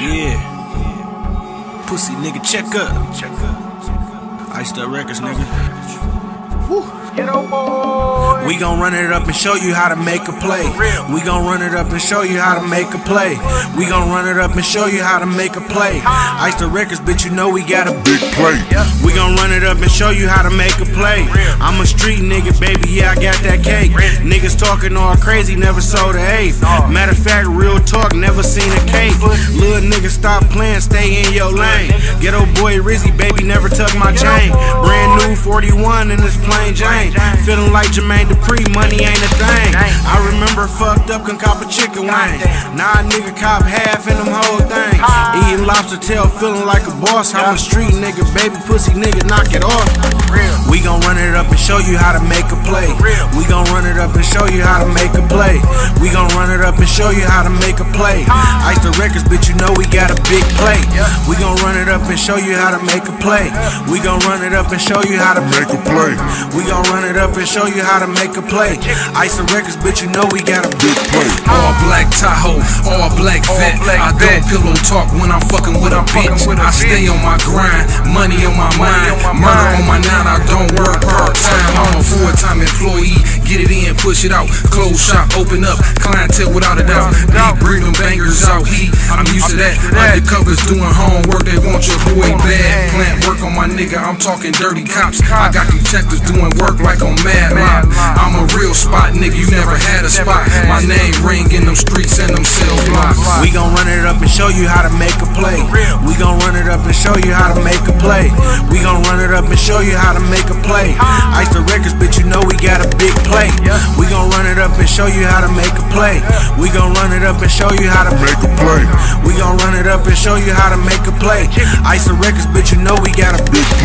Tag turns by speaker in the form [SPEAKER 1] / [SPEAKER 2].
[SPEAKER 1] Yeah. Pussy nigga, check up. Check up. Iced up records, nigga. Woo. We gon' run it up and show you how to make a play. We gon' run it up and show you how to make a play. We gon' run it up and show you how to make a play. Ice the records, bitch, you know we got a big play. We gon' run it up and show you how to make a play. I'm a street nigga, baby, yeah, I got that cake. Niggas talking all crazy, never sold an eighth. Matter of fact, real talk, never seen a cake. Little nigga, stop playing, stay in your lane. Ghetto boy Rizzy, baby, never tuck my chain. Brand new 41 in this plain Jane. Feeling like Jermaine Dupri, money ain't a thing. I remember fucked up, can cop a chicken wing. Now a nigga cop half in them whole thing. Eating lobster tail, feeling like a boss. I'm a street nigga, baby pussy nigga, knock it off. We gon' run it up and show you how to make a play. We gon' run it up and show you how to make a play. We gon' run it up and show you how to make a play. Ice the records, bitch, you know we got a big play. We gon' run it up and show you how to make a play. We gon' run it up and show you how to make a play. We gon' run it up and show you how to make a play. Ice the records, bitch, you know we got a big play.
[SPEAKER 2] All black Tahoe, all black vet. I don't pillow talk when I'm fucking with a bitch. I stay on my grind, money on my mind, murder on my nine. I don't work part time. I'm a full time employee. Get it in, push it out. Close shop, open up. Clientele without a doubt. Big bring them bangers out. Heat, I'm used to that. Undercovers doing homework. They want your boy bad. Plant work on my nigga. I'm talking dirty cops. I got detectives doing work like on Mad Mob. I'm a real spot nigga. You never had a spot. My name ring in them streets and them cell blocks.
[SPEAKER 1] We gon' run it up and show you how to make a play. Up and show you how to make a play. We gon' run it up and show you how to make a play. Ice the records, bitch, you know we got a big play. We gon' run it up and show you how to make a play. We gon' run it up and show you how to make a play. We gon' run it up and show you how to make a play. Ice the records, bitch, you know we got a big play.